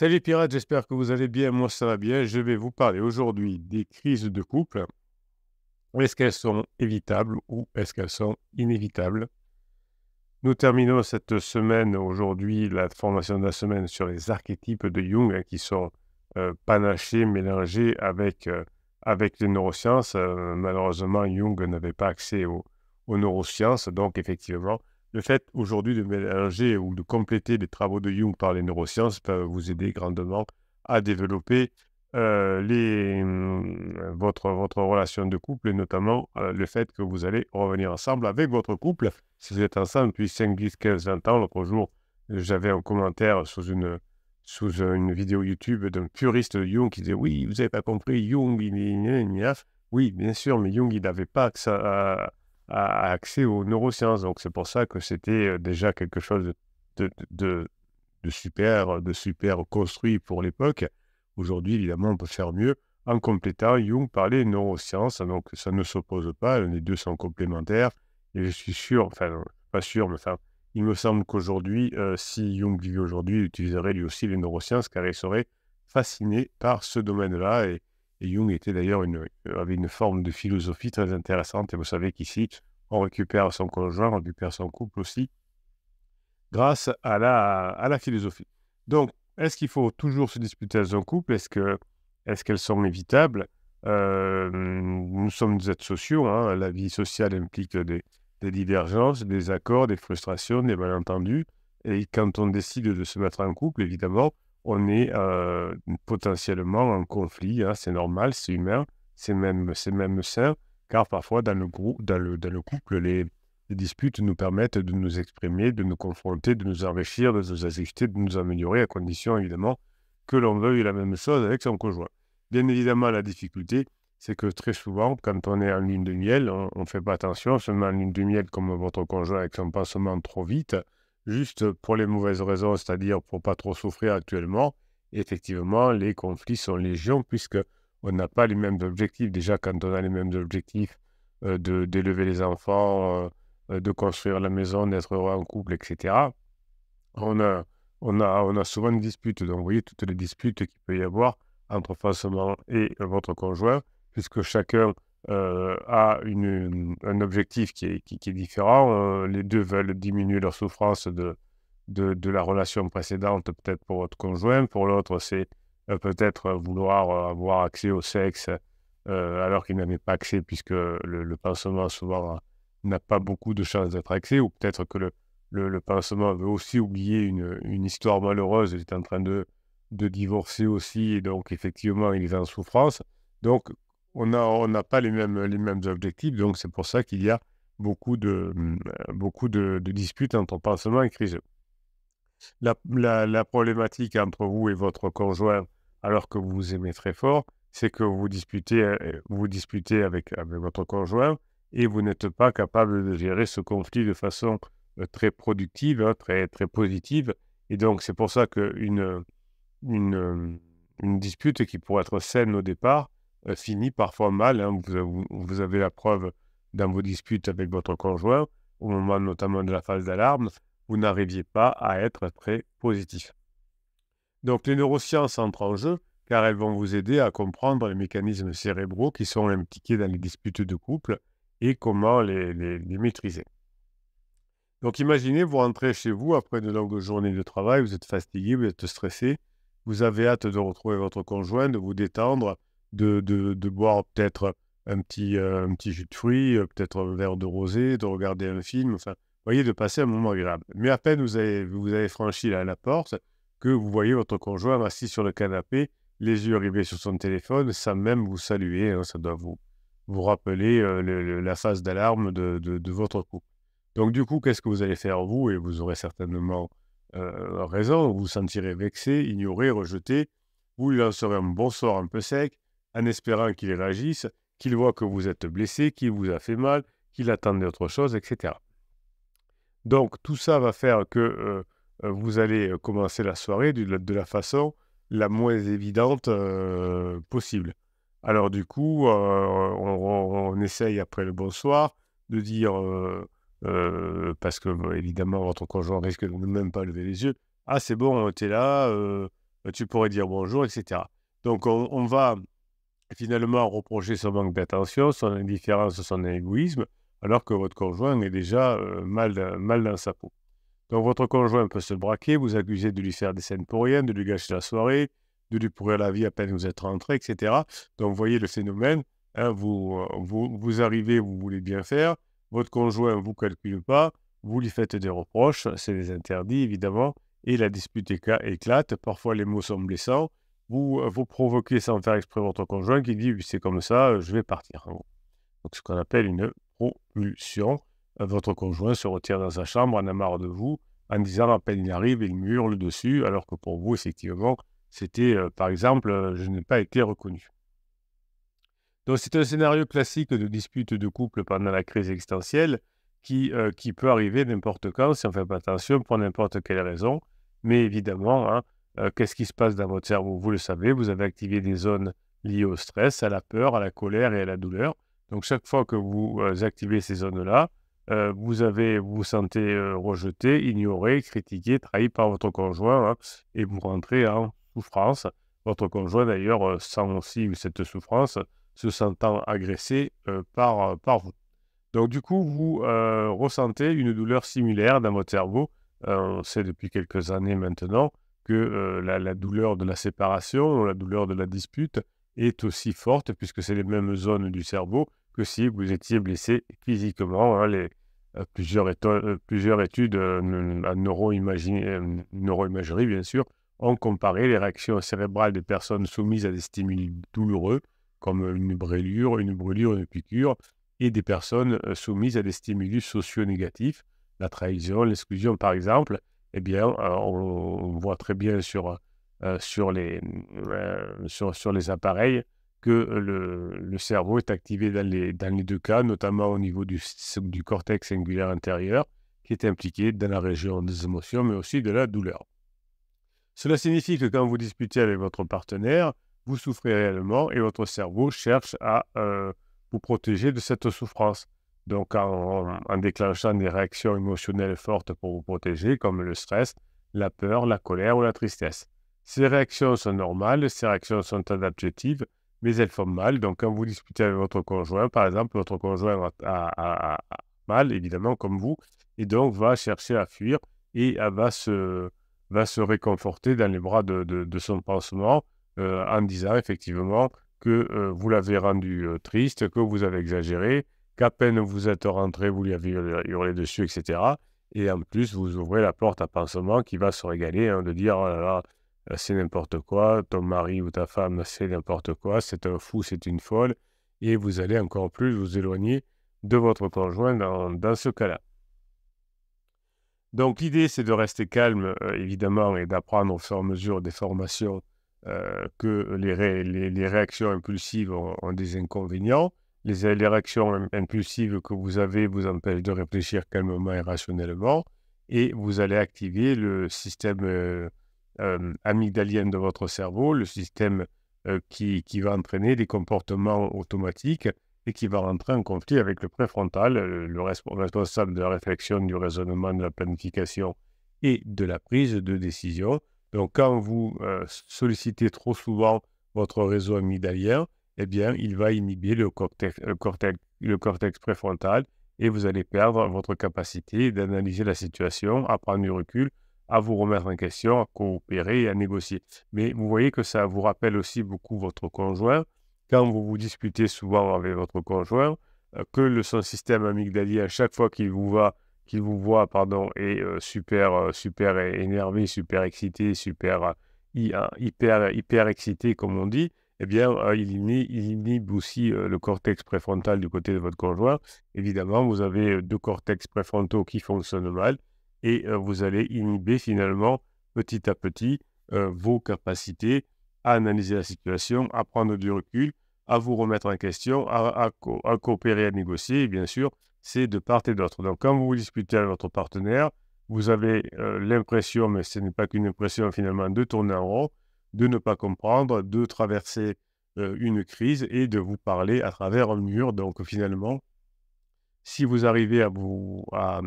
Salut pirates, j'espère que vous allez bien. Moi, ça va bien. Je vais vous parler aujourd'hui des crises de couple. Est-ce qu'elles sont évitables ou est-ce qu'elles sont inévitables? Nous terminons cette semaine, aujourd'hui, la formation de la semaine sur les archétypes de Jung hein, qui sont euh, panachés, mélangés avec, euh, les neurosciences. Euh, malheureusement, Jung n'avait pas accès aux neurosciences. Donc, effectivement, le fait aujourd'hui de mélanger ou de compléter les travaux de Jung par les neurosciences peut vous aider grandement à développer euh, mmh, votre, relation de couple et notamment euh, le fait que vous allez revenir ensemble avec votre couple. Si vous êtes ensemble depuis 5, 10, 15, 20 ans, l'autre jour, j'avais un commentaire sous une, sous une vidéo YouTube d'un puriste de Jung qui disait Oui, vous n'avez pas compris, Jung, il, il, Oui, bien sûr, mais Jung, il n'avait pas que ça accès aux neurosciences. Donc c'est pour ça que c'était déjà quelque chose de, de, de, super, de super construit pour l'époque. Aujourd'hui, évidemment, on peut faire mieux en complétant Jung par les neurosciences. Donc ça ne s'oppose pas, les deux sont complémentaires. Et je suis sûr, enfin, pas sûr, mais enfin, il me semble qu'aujourd'hui, si Jung vivait aujourd'hui, il utiliserait lui aussi les neurosciences car il serait fasciné par ce domaine-là. Et, et Jung d'ailleurs une, avait une forme de philosophie très intéressante. Et vous savez qu'ici, on récupère son conjoint, on récupère son couple aussi, grâce à la, philosophie. Donc, est-ce qu'il faut toujours se disputer dans un couple? Est-ce qu'elles sont évitables? Euh, Nous sommes des êtres sociaux. Hein. La vie sociale implique des, des, divergences, des accords, des frustrations, des malentendus. Et quand on décide de se mettre en couple, évidemment, on est euh, potentiellement en conflit. Hein. C'est normal, c'est humain, c'est même, même sain car parfois dans le, groupe, dans le, dans le couple, les, disputes nous permettent de nous exprimer, de nous confronter, de nous enrichir, de nous ajuster, de nous améliorer, à condition évidemment que l'on veuille la même chose avec son conjoint. Bien évidemment, la difficulté, c'est que très souvent, quand on est en ligne de miel, on ne fait pas attention, on se met en ligne de miel comme votre conjoint avec son pansement trop vite, juste pour les mauvaises raisons, c'est-à-dire pour pas trop souffrir actuellement. effectivement, les conflits sont légion puisque on n'a pas les mêmes objectifs. Déjà, quand on a les mêmes objectifs euh, de d'élever les enfants, euh, euh, de construire la maison, d'être heureux en couple, etc., on a, on, a, on a souvent une dispute. Donc, vous voyez toutes les disputes qu'il peut y avoir entre forcément et votre conjoint, puisque chacun a une, un objectif qui est, différent. les deux veulent diminuer leur souffrance de, de, la relation précédente, peut-être pour votre conjoint. Pour l'autre, c'est euh, peut-être vouloir euh, avoir accès au sexe euh, alors qu'il n'avait pas accès puisque le, le pansement souvent n'a pas beaucoup de chances d'être accès ou peut-être que le, le, pansement veut aussi oublier une, une, histoire malheureuse, il est en train de, de divorcer aussi donc effectivement il est en souffrance. Donc on n'a on pas les mêmes, les mêmes objectifs, donc c'est pour ça qu'il y a beaucoup de, beaucoup de, disputes entre pansement et crise. La, la, problématique entre vous et votre conjoint, alors que vous vous aimez très fort, c'est que vous disputez, euh, vous disputez avec, avec votre conjoint et vous n'êtes pas capable de gérer ce conflit de façon euh, très productive, hein, très, très positive. Et donc, c'est pour ça qu'une une, une dispute qui pourrait être saine au départ euh, finit parfois mal. Hein. Vous, vous, avez la preuve dans vos disputes avec votre conjoint, au moment notamment de la phase d'alarme, vous n'arriviez pas à être très positif. Donc les neurosciences entrent en jeu car elles vont vous aider à comprendre les mécanismes cérébraux qui sont impliqués dans les disputes de couple et comment les, maîtriser. Donc imaginez, vous rentrez chez vous après une longue journée de travail, vous êtes fatigué, vous êtes stressé, vous avez hâte de retrouver votre conjoint, de vous détendre, de, de, boire peut-être un petit, euh, un petit jus de fruits, euh, peut-être un verre de rosé, de regarder un film, enfin, vous voyez, de passer un moment agréable. Mais à peine vous avez, vous avez franchi la porte, que vous voyez votre conjoint assis sur le canapé, les yeux rivés sur son téléphone, sans même vous saluer. Hein, ça doit vous, vous rappeler euh, la phase d'alarme de, de, votre couple. Donc du coup, qu'est-ce que vous allez faire vous? Et vous aurez certainement raison, vous vous sentirez vexé, ignoré, rejeté. Vous lui lancerez un bonsoir un peu sec, en espérant qu'il réagisse, qu'il voit que vous êtes blessé, qu'il vous a fait mal, qu'il attendait autre chose, etc. Donc tout ça va faire que euh, euh, vous allez euh, commencer la soirée de, la façon la moins évidente possible. Alors du coup, on, essaye après le bonsoir de dire, parce que évidemment votre conjoint risque de ne même pas lever les yeux, ah c'est bon, t'es là, tu pourrais dire bonjour, etc. Donc, on, va finalement reprocher son manque d'attention, son indifférence, son égoïsme, alors que votre conjoint est déjà mal, mal dans sa peau. Donc, votre conjoint peut se braquer, vous accuser de lui faire des scènes pour rien, de lui gâcher la soirée, de lui pourrir la vie à peine vous êtes rentré, etc. Donc, vous voyez le phénomène. Hein, vous, vous, arrivez, vous voulez bien faire, votre conjoint ne vous calcule pas, vous lui faites des reproches, c'est des interdits évidemment, et la dispute éclate, parfois les mots sont blessants, vous, vous provoquez sans faire exprès votre conjoint qui dit c'est comme ça, je vais partir. Donc ce qu'on appelle une propulsion. Votre conjoint se retire dans sa chambre, en a marre de vous, en disant à peine il arrive, il hurle dessus, alors que pour vous, effectivement, c'était, euh, par exemple, euh, je n'ai pas été reconnu. Donc c'est un scénario classique de dispute de couple pendant la crise existentielle qui, euh, qui peut arriver n'importe quand si on ne fait pas attention pour n'importe quelle raison. Mais évidemment, hein, qu'est-ce qui se passe dans votre cerveau? Vous le savez, vous avez activé des zones liées au stress, à la peur, à la colère et à la douleur. Donc chaque fois que vous activez ces zones-là, vous avez, vous, sentez rejeté, ignoré, critiqué, trahi par votre conjoint hein, et vous rentrez en souffrance. Votre conjoint, d'ailleurs, sent aussi cette souffrance, se sentant agressé par, par vous. Donc, du coup, vous ressentez une douleur similaire dans votre cerveau. on sait depuis quelques années maintenant que la, douleur de la séparation, la douleur de la dispute est aussi forte, puisque c'est les mêmes zones du cerveau que si vous étiez blessé physiquement. Hein, les, plusieurs, études en neuroimagerie, bien sûr, ont comparé les réactions cérébrales des personnes soumises à des stimuli douloureux, comme une brûlure, une brûlure, une piqûre, et des personnes soumises à des stimulus sociaux négatifs, la trahison, l'exclusion par exemple, eh bien, on, voit très bien sur, sur, sur les appareils que le, cerveau est activé dans les, deux cas, notamment au niveau du, cortex singulaire intérieur, qui est impliqué dans la région des émotions, mais aussi de la douleur. Cela signifie que quand vous disputez avec votre partenaire, vous souffrez réellement et votre cerveau cherche à euh, vous protéger de cette souffrance. Donc en, déclenchant des réactions émotionnelles fortes pour vous protéger, comme le stress, la peur, la colère ou la tristesse. Ces réactions sont normales, ces réactions sont adaptatives, mais elles font mal. Donc quand vous disputez avec votre conjoint, par exemple, votre conjoint a, mal, évidemment, comme vous, et donc va chercher à fuir et va se va se réconforter dans les bras de, son pansement euh, en disant effectivement que euh, vous l'avez rendu euh, triste, que vous avez exagéré, qu'à peine vous êtes rentré, vous lui avez hurlé dessus, etc. Et en plus, vous ouvrez la porte à pansement qui va se régaler hein, de dire oh c'est n'importe quoi, ton mari ou ta femme c'est n'importe quoi, c'est un fou, c'est une folle, et vous allez encore plus vous éloigner de votre conjoint dans ce cas-là. Donc l'idée, c'est de rester calme, euh, évidemment, et d'apprendre au fur et à mesure des formations euh, que les, réactions impulsives ont, des inconvénients. Les, réactions impulsives que vous avez vous empêchent de réfléchir calmement et rationnellement, et vous allez activer le système euh, amygdalien de votre cerveau, le système qui, qui va entraîner des comportements automatiques et qui va rentrer en conflit avec le préfrontal, le, responsable de la réflexion, du raisonnement, de la planification et de la prise de décision. Donc, quand vous euh, sollicitez trop souvent votre réseau amygdalien, eh bien, il va inhiber le cortex, préfrontal et vous allez perdre votre capacité d'analyser la situation, à prendre du recul, à vous remettre en question, à coopérer et à négocier. Mais vous voyez que ça vous rappelle aussi beaucoup votre conjoint, quand vous vous disputez souvent avec votre conjoint, euh, que le, son système amygdalien, à chaque fois qu'il vous vous voit, pardon, est euh, super, euh, super énervé, super excité, super hyper, hyper excité, comme on dit, eh bien, il, inhibe, aussi le cortex préfrontal du côté de votre conjoint. Évidemment, vous avez deux cortex préfrontaux qui fonctionnent mal et vous allez inhiber finalement petit à petit vos capacités à analyser la situation, à prendre du recul, à vous remettre en question, à, coopérer, à négocier. Bien sûr, c'est de part et d'autre. Donc, quand vous discutez avec votre partenaire, vous avez l'impression, mais ce n'est pas qu'une impression finalement, de tourner en rond, de ne pas comprendre, de traverser une crise et de vous parler à travers un mur. Donc, finalement, si vous arrivez à vous à,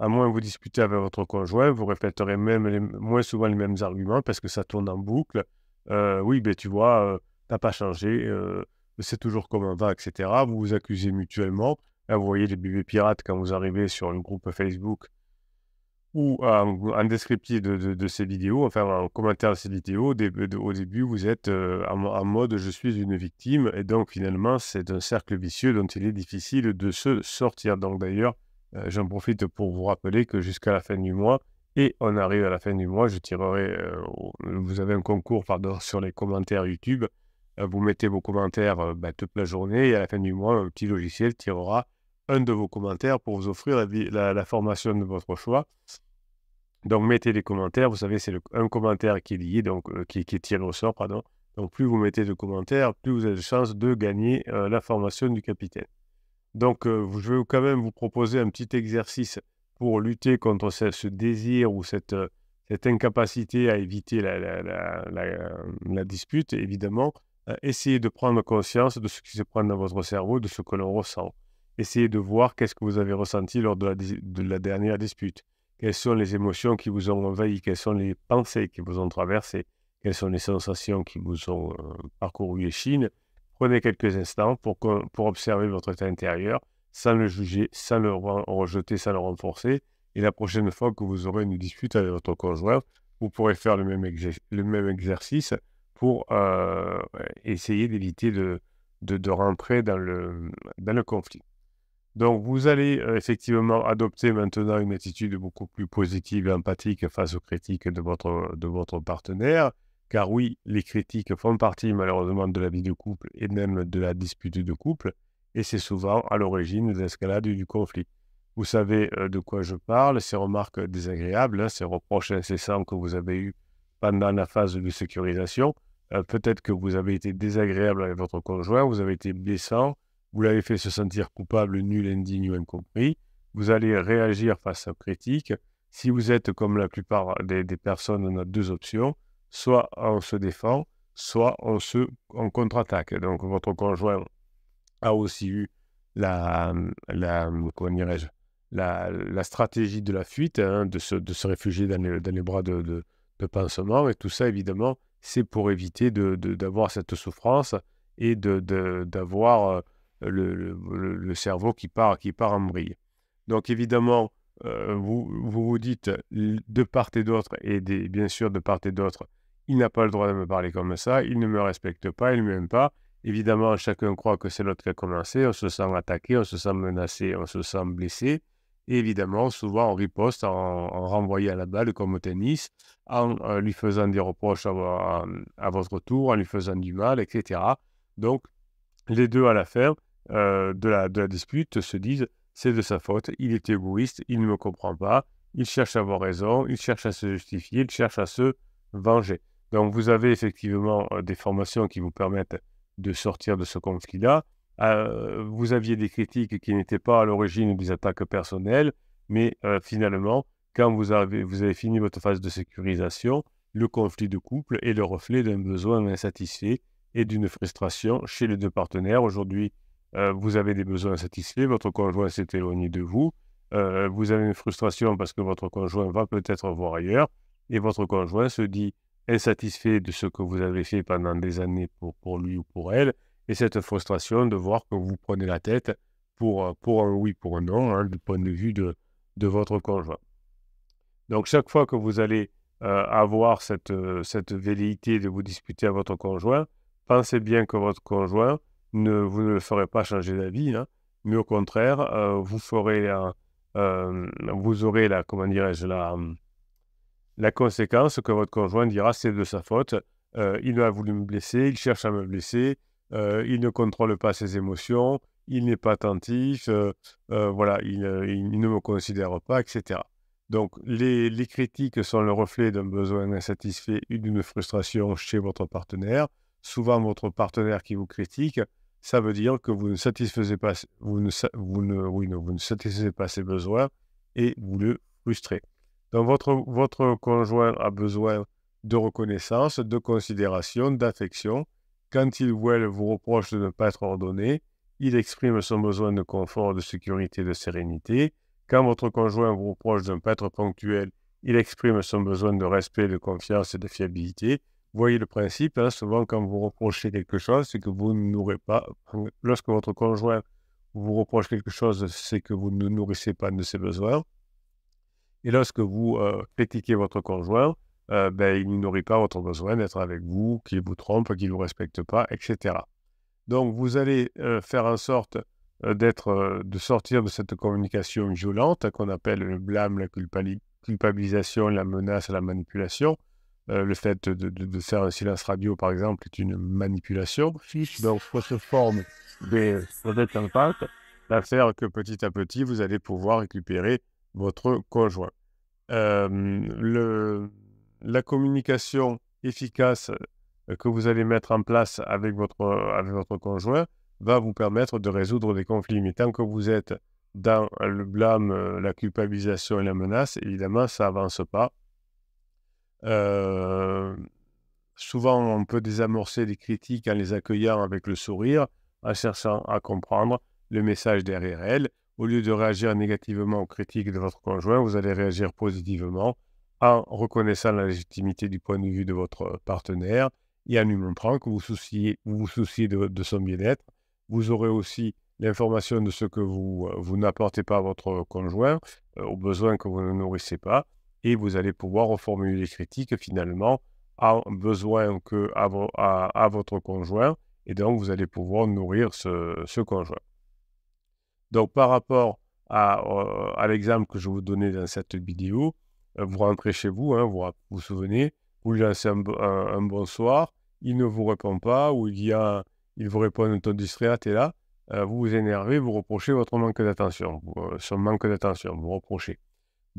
moins vous disputer avec votre conjoint, vous répéterez même moins souvent les mêmes arguments parce que ça tourne en boucle. Oui, ben tu vois, euh, t'as pas changé, c'est toujours comme avant, etc. Vous vous accusez mutuellement. vous voyez les bébés pirates quand vous arrivez sur le groupe Facebook ou en, descriptif de, ces vidéos, enfin en commentaire de ces vidéos, au début, vous êtes en, mode je suis une victime, et donc finalement, c'est un cercle vicieux dont il est difficile de se sortir. Donc d'ailleurs, euh, j'en profite pour vous rappeler que jusqu'à la fin du mois, et on arrive à la fin du mois, je tirerai, euh, vous avez un concours pardon, sur les commentaires YouTube. Euh, vous mettez vos commentaires bah, toute la journée et à la fin du mois, un petit logiciel tirera un de vos commentaires pour vous offrir la, formation de votre choix. Donc mettez des commentaires, vous savez, c'est un commentaire qui est lié, donc qui, qui, est tiré au sort, pardon. Donc plus vous mettez de commentaires, plus vous avez de chances de gagner la formation du capitaine. Donc, euh, je vais quand même vous proposer un petit exercice pour lutter contre ce, désir ou cette, euh, incapacité à éviter la, la, dispute, évidemment. Euh, essayez de prendre conscience de ce qui se prend dans votre cerveau, de ce que l'on ressent. Essayez de voir qu'est-ce que vous avez ressenti lors de la, de la dernière dispute. Quelles sont les émotions qui vous ont envahi? Quelles sont les pensées qui vous ont traversé Quelles sont les sensations qui vous ont parcouru les chines? Prenez quelques instants pour, observer votre état intérieur, sans le juger, sans le rejeter, sans le renforcer. Et la prochaine fois que vous aurez une dispute avec votre conjoint, vous pourrez faire le même, exercice pour euh, essayer d'éviter de, rentrer dans le conflit. Donc, vous allez euh, effectivement adopter maintenant une attitude beaucoup plus positive et empathique face aux critiques de votre, de votre partenaire. Car oui, les critiques font partie malheureusement de la vie de couple et même de la dispute de couple, et c'est souvent à l'origine de l'escalade du conflit. Vous savez euh, de quoi je parle, ces remarques désagréables, hein, ces reproches incessants que vous avez eus pendant la phase de sécurisation. Euh, peut-être que vous avez été désagréable avec votre conjoint, vous avez été blessant, vous l'avez fait se sentir coupable, nul, indigne ou incompris. Vous allez réagir face aux critiques. Si vous êtes comme la plupart des, personnes, on a deux options soit on se défend, soit on se contre-attaque. Donc votre conjoint a aussi eu la, la la, stratégie de la fuite, hein, de, se, de se réfugier dans les, bras de, de, pansement. Et tout ça, évidemment, c'est pour éviter d'avoir cette souffrance et d'avoir le, cerveau qui part, qui part en brille. Donc évidemment, euh, vous, vous, dites de part et d'autre, et bien sûr de part et d'autre, il n'a pas le droit de me parler comme ça, il ne me respecte pas, il ne m'aime pas. Évidemment, chacun croit que c'est l'autre qui a commencé, on se sent attaqué, on se sent menacé, on se sent blessé. Et évidemment, souvent, on riposte en, renvoyant la balle comme au tennis, en, lui faisant des reproches à, votre tour, en lui faisant du mal, etc. Donc, les deux, à la fin euh, de, la, dispute, se disent c'est de sa faute, il est égoïste, il ne me comprend pas, il cherche à avoir raison, il cherche à se justifier, il cherche à se venger. Donc, vous avez effectivement euh, des formations qui vous permettent de sortir de ce conflit-là. Euh, vous aviez des critiques qui n'étaient pas à l'origine des attaques personnelles, mais finalement, quand vous avez, vous avez fini votre phase de sécurisation, le conflit de couple est le reflet d'un besoin insatisfait et d'une frustration chez les deux partenaires. Aujourd'hui, vous avez des besoins insatisfaits, votre conjoint s'est éloigné de vous, vous avez une frustration parce que votre conjoint va peut-être voir ailleurs, et votre conjoint se dit insatisfait de ce que vous avez fait pendant des années pour, pour lui ou pour elle, et cette frustration de voir que vous prenez la tête pour, pour un oui, pour un non, hein, du point de vue de, de votre conjoint. Donc chaque fois que vous allez avoir cette, cette velléité de vous disputer à votre conjoint, pensez bien que votre conjoint, ne, vous ne le ferez pas changer d'avis, hein, mais au contraire, vous ferez, vous aurez la, comment dirais-je, la, la conséquence que votre conjoint dira c'est de sa faute, euh, il a voulu me blesser, il cherche à me blesser, euh, il ne contrôle pas ses émotions, il n'est pas attentif, euh, voilà, il, ne me considère pas, etc. Donc les, les critiques sont le reflet d'un besoin insatisfait ou d'une frustration chez votre partenaire. Souvent, votre partenaire qui vous critique, ça veut dire que vous ne satisfaisez pas, vous ne, vous ne, oui, vous ne pas ses besoins et vous le frustrez. Donc votre, votre conjoint a besoin de reconnaissance, de considération, d'affection. Quand il voit vous reproche de ne pas être ordonné, il exprime son besoin de confort, de sécurité, de sérénité. Quand votre conjoint vous reproche d'un pas être ponctuel, il exprime son besoin de respect, de confiance et de fiabilité. Voyez le principe, hein, souvent quand vous reprochez quelque chose, c'est que vous ne nourrez pas. Lorsque votre conjoint vous reproche quelque chose, c'est que vous ne nourrissez pas de ses besoins. Et lorsque vous euh, critiquez votre conjoint, euh, ben, il ne nourrit pas votre besoin d'être avec vous, qu'il vous trompe, qu'il ne vous respecte pas, etc. Donc vous allez euh, faire en sorte d'être, de sortir de cette communication violente qu'on appelle le blâme, la culpabilisation, la menace, la manipulation. Le fait de, faire un silence radio, par exemple, est une manipulation. Donc, cette forme de impact va faire que petit à petit, vous allez pouvoir récupérer votre conjoint. le, la communication efficace euh, que vous allez mettre en place avec votre, avec votre conjoint va vous permettre de résoudre des conflits. Mais tant que vous êtes dans le blâme, euh, la culpabilisation et la menace, évidemment, ça n'avance pas. Euh, souvent, on peut désamorcer les critiques en les accueillant avec le sourire, en cherchant à comprendre le message derrière elles. Au lieu de réagir négativement aux critiques de votre conjoint, vous allez réagir positivement en reconnaissant la légitimité du point de vue de votre partenaire et en lui montrant que vous, souciez, vous souciez de, son bien-être. Vous aurez aussi l'information de ce que vous, vous n'apportez pas à votre conjoint, euh, aux besoins que vous ne nourrissez pas, et vous allez pouvoir reformuler les critiques finalement en besoin que à, votre conjoint, et donc vous allez pouvoir nourrir ce, conjoint. Donc par rapport à, à l'exemple que je vous donnais dans cette vidéo, euh, vous rentrez chez vous, hein, vous vous souvenez, vous lui lancez un, bonsoir, il ne vous répond pas, ou il, vous répond un ton distrait, t'es là, euh, vous vous énervez, vous reprochez votre manque d'attention, euh, son manque d'attention, vous reprochez.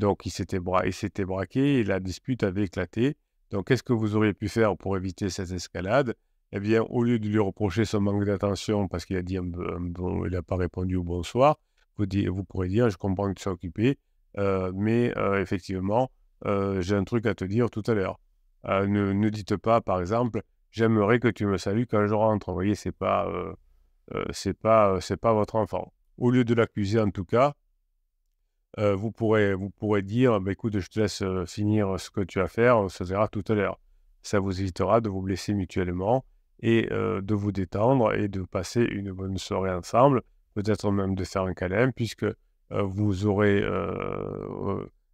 Donc il s'était, bra braqué et la dispute avait éclaté. Donc qu'est-ce que vous auriez pu faire pour éviter cette escalade? Eh bien, au lieu de lui reprocher son manque d'attention parce qu'il a dit bon, il n'a pas répondu au bonsoir, vous, pourrez dire, je comprends que tu sois occupé, euh, mais euh, effectivement, euh, j'ai un truc à te dire tout à l'heure. Ne, dites pas, par exemple, j'aimerais que tu me salues quand je rentre. Vous voyez, pas, c'est pas votre enfant. Au lieu de l'accuser, en tout cas, vous, pourrez, vous pourrez dire bah, écoute, je te laisse finir ce que tu as à faire, on se verra tout à l'heure. Ça vous évitera de vous blesser mutuellement et de vous détendre et de passer une bonne soirée ensemble, peut-être même de faire un câlin, puisque vous aurez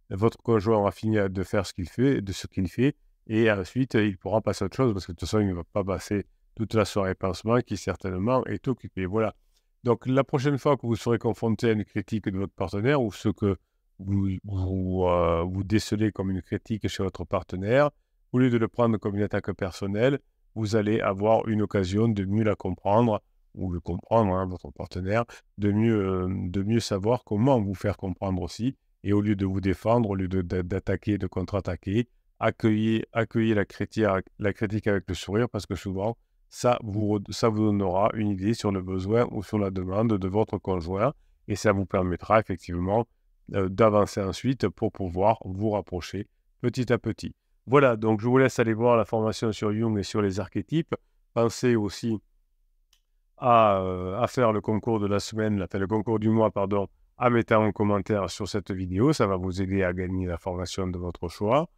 votre conjoint aura fini de faire ce qu'il fait, de ce qu'il fait, et ensuite il pourra passer à autre chose parce que de toute façon il ne va pas passer toute la soirée pansement qui certainement est occupé. Voilà. Donc la prochaine fois que vous serez confronté à une critique de votre partenaire ou ce que vous, vous, vous décelez comme une critique chez votre partenaire, au lieu de le prendre comme une attaque personnelle, vous allez avoir une occasion de mieux la comprendre ou le comprendre, hein, votre partenaire, de mieux, de mieux savoir comment vous faire comprendre aussi. Et au lieu de vous défendre, au lieu d'attaquer, de, contre-attaquer, accueillez, accueillez la, critique, la critique avec le sourire parce que souvent, ça vous, ça vous donnera une idée sur le besoin ou sur la demande de votre conjoint et ça vous permettra effectivement d'avancer ensuite pour pouvoir vous rapprocher petit à petit. Voilà, donc je vous laisse aller voir la formation sur Jung et sur les archétypes. Pensez aussi à, faire le concours de la semaine, le concours du mois, pardon, à mettre un commentaire sur cette vidéo. Ça va vous aider à gagner la formation de votre choix.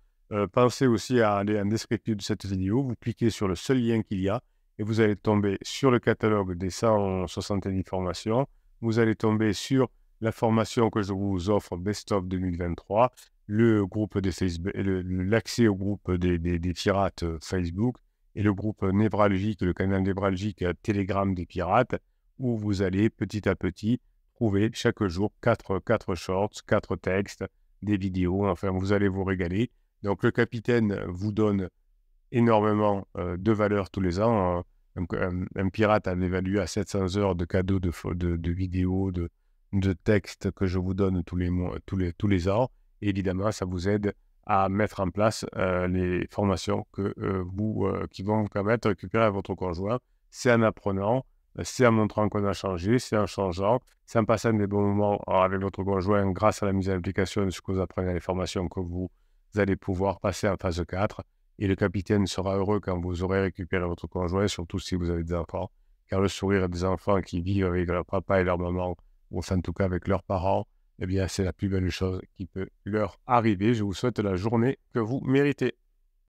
pensez aussi à aller en descriptif de cette vidéo. Vous cliquez sur le seul lien qu'il y a et vous allez tomber sur le catalogue des 170 formations. Vous allez tomber sur la formation que je vous offre Best of 2023, le groupe de Facebook, l'accès au groupe des, pirates Facebook et le groupe névralgique, le canal névralgique Telegram des pirates, où vous allez petit à petit trouver chaque jour quatre, quatre shorts, quatre textes, des vidéos, enfin vous allez vous régaler. Donc le capitaine vous donne énormément euh, de valeur tous les ans. Un, pirate a évalué à 700 heures de cadeaux de, vidéos, de, textes que je vous donne tous les, mois, tous les, tous les ans. évidemment, ça vous aide à mettre en place les formations que, vous, qui vont vous permettre de récupérer votre conjoint. C'est en apprenant, c'est en montrant qu'on a changé, c'est en changeant, c'est en passant des bons moments avec votre conjoint grâce à la mise en application de ce que vous apprenez dans les formations que vous allez pouvoir passer en phase 4. Et le capitaine sera heureux quand vous aurez récupéré votre conjoint, surtout si vous avez des enfants. Car le sourire des enfants qui vivent avec leur papa et leur maman, ou en tout cas avec leurs parents, eh bien, c'est la plus belle chose qui peut leur arriver. Je vous souhaite la journée que vous méritez.